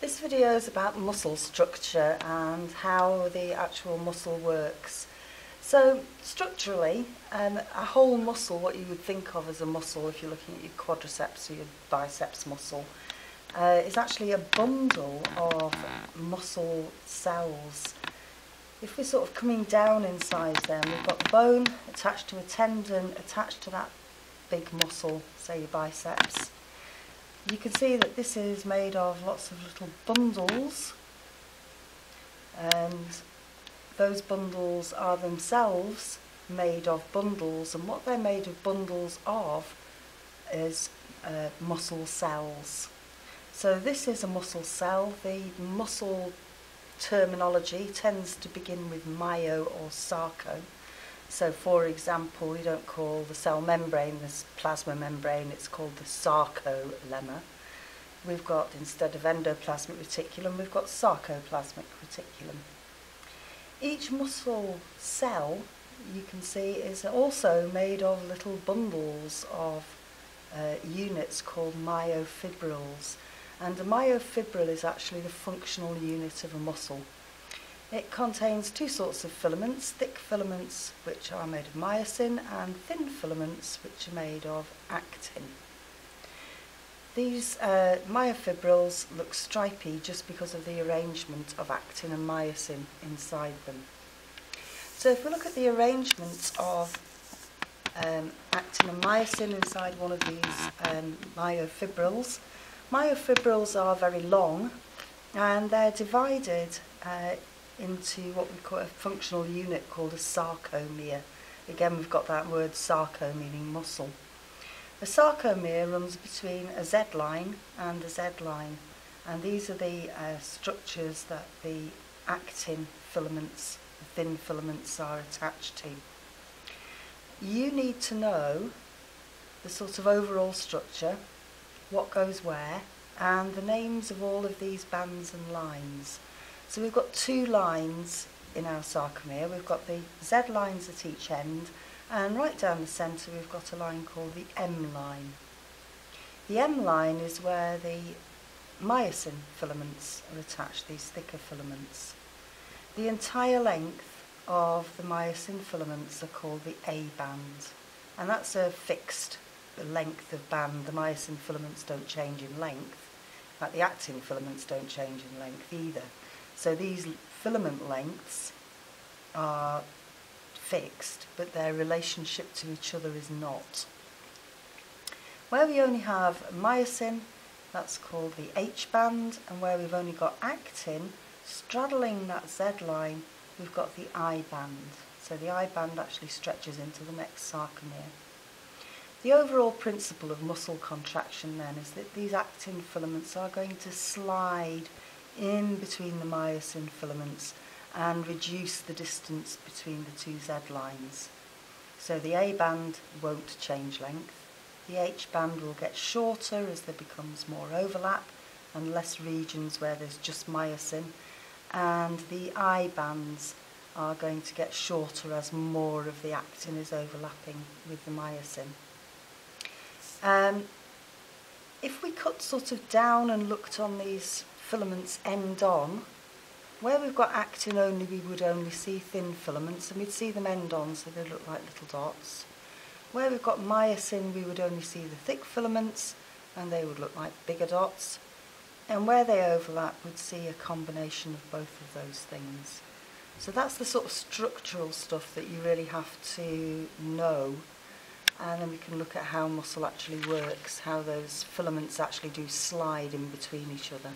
This video is about muscle structure and how the actual muscle works. So structurally, um, a whole muscle, what you would think of as a muscle if you're looking at your quadriceps or your biceps muscle, uh, is actually a bundle of muscle cells. If we're sort of coming down inside them, we've got bone attached to a tendon attached to that big muscle, say your biceps. You can see that this is made of lots of little bundles and those bundles are themselves made of bundles and what they're made of bundles of is uh, muscle cells. So this is a muscle cell. The muscle terminology tends to begin with myo or sarco. So for example, we don't call the cell membrane this plasma membrane, it's called the sarcolemma. We've got, instead of endoplasmic reticulum, we've got sarcoplasmic reticulum. Each muscle cell, you can see, is also made of little bundles of uh, units called myofibrils. And a myofibril is actually the functional unit of a muscle. It contains two sorts of filaments, thick filaments which are made of myosin and thin filaments which are made of actin. These uh, myofibrils look stripy just because of the arrangement of actin and myosin inside them. So if we look at the arrangement of um, actin and myosin inside one of these um, myofibrils, myofibrils are very long and they're divided uh, into what we call a functional unit called a sarcomere. Again, we've got that word sarco meaning muscle. The sarcomere runs between a Z line and a Z line, and these are the uh, structures that the actin filaments, the thin filaments, are attached to. You need to know the sort of overall structure, what goes where, and the names of all of these bands and lines. So we've got two lines in our sarcomere. We've got the Z lines at each end and right down the centre we've got a line called the M line. The M line is where the myosin filaments are attached, these thicker filaments. The entire length of the myosin filaments are called the A band and that's a fixed length of band. The myosin filaments don't change in length, like the actin filaments don't change in length either. So these filament lengths are fixed, but their relationship to each other is not. Where we only have myosin, that's called the H band, and where we've only got actin, straddling that Z line, we've got the I band. So the I band actually stretches into the next sarcomere. The overall principle of muscle contraction then is that these actin filaments are going to slide in between the myosin filaments and reduce the distance between the two Z lines. So the A band won't change length. The H band will get shorter as there becomes more overlap and less regions where there's just myosin. And the I bands are going to get shorter as more of the actin is overlapping with the myosin. Um, if we cut sort of down and looked on these filaments end on. Where we've got actin only, we would only see thin filaments, and we'd see them end on, so they look like little dots. Where we've got myosin, we would only see the thick filaments, and they would look like bigger dots. And where they overlap, we'd see a combination of both of those things. So that's the sort of structural stuff that you really have to know and then we can look at how muscle actually works, how those filaments actually do slide in between each other.